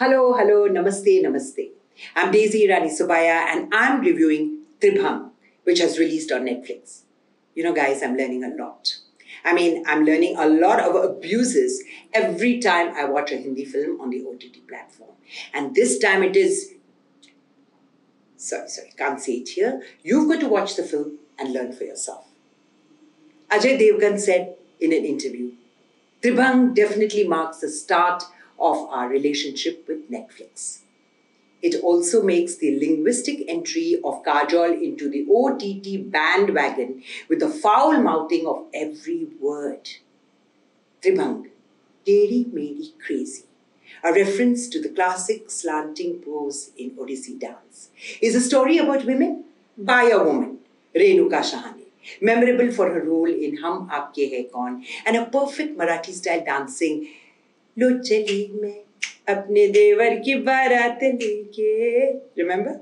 Hello, hello, namaste, namaste. I'm Daisy Irani Subaiah and I'm reviewing Tribhang, which has released on Netflix. You know, guys, I'm learning a lot. I mean, I'm learning a lot of abuses every time I watch a Hindi film on the OTT platform. And this time it is, sorry, sorry, can't say it here. You've got to watch the film and learn for yourself. Ajay Devgan said in an interview, Tribhang definitely marks the start of our relationship with Netflix. It also makes the linguistic entry of Kajol into the OTT bandwagon with the foul mouthing of every word. Tribhang, Tedhi Medi Crazy, a reference to the classic slanting pose in Odissi dance, is a story about women by a woman, Renuka Shahane, memorable for her role in Hum Aapke Hain Kaun and a perfect Marathi style dancing लो चली मैं अपने देवर की बारात लेके। Remember?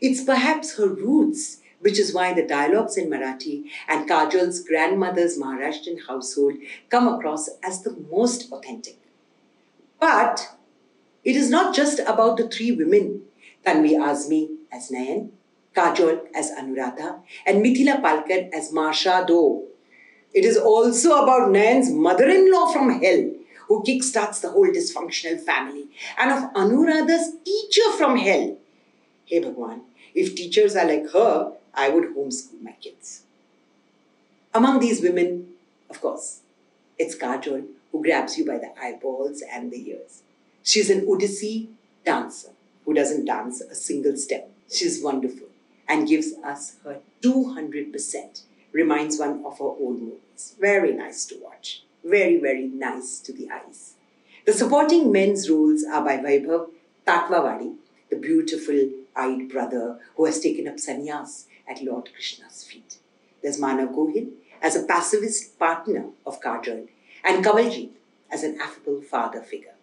It's perhaps her roots which is why the dialogues in marathi and kajol's grandmother's maharashtrian household come across as the most authentic. But it is not just about the three women tanvi azmi as nayan kajal as anuradha and mithila palkar as masha do it is also about nayan's mother-in-law from hell who kickstarts the whole dysfunctional family, and of Anuradha's teacher from hell. Hey Bhagwan, if teachers are like her, I would homeschool my kids. Among these women, of course, it's Kajol who grabs you by the eyeballs and the ears. She's an Odissi dancer who doesn't dance a single step. She's wonderful and gives us her 200%. Reminds one of her old movies. Very nice to watch very, very nice to the eyes. The supporting men's roles are by Vaibhav Tatwawaadi, the beautiful eyed brother who has taken up sannyas at Lord Krishna's feet. There's Manav Gohil as a pacifist partner of Kajol, and Kanwaljeet as an affable father figure.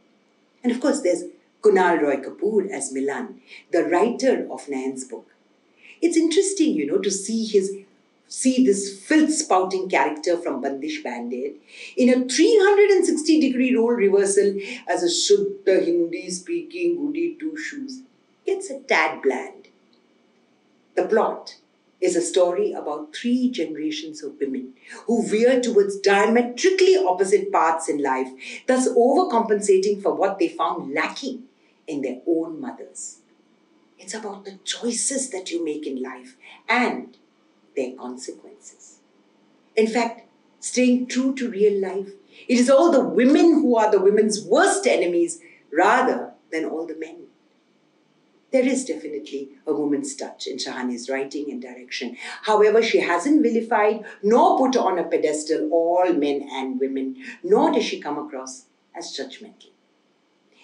And of course, there's Kunaal Roy Kapur as Milan, the writer of Nayan's book. It's interesting, you know, to see his see this filth spouting character from Bandish Bandit in a 360 degree role reversal as a Shuddha Hindi speaking goody two shoes gets a tad bland. The plot is a story about three generations of women who veer towards diametrically opposite paths in life, thus overcompensating for what they found lacking in their own mothers. It's about the choices that you make in life and their consequences. In fact, staying true to real life, it is all the women who are the women's worst enemies rather than all the men. There is definitely a woman's touch in Shahane's writing and direction. However, she hasn't vilified nor put on a pedestal all men and women, nor does she come across as judgmental.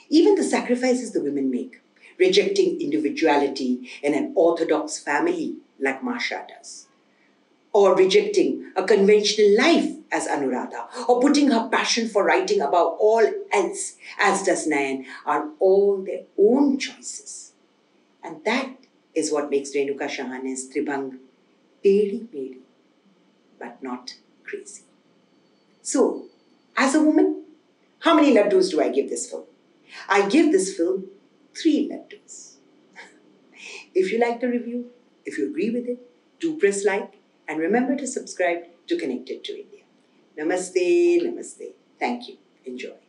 Even the sacrifices the women make, rejecting individuality in an orthodox family like Masha does, or rejecting a conventional life as Anuradha, or putting her passion for writing above all else, as does Nayan, are all their own choices. And that is what makes Renuka Shahane's Tribhang very, very, but not crazy. So, as a woman, how many laddus do I give this film? I give this film three laddus. if you like the review, if you agree with it, do press like and remember to subscribe to Connected to India. Namaste, namaste. Thank you. Enjoy.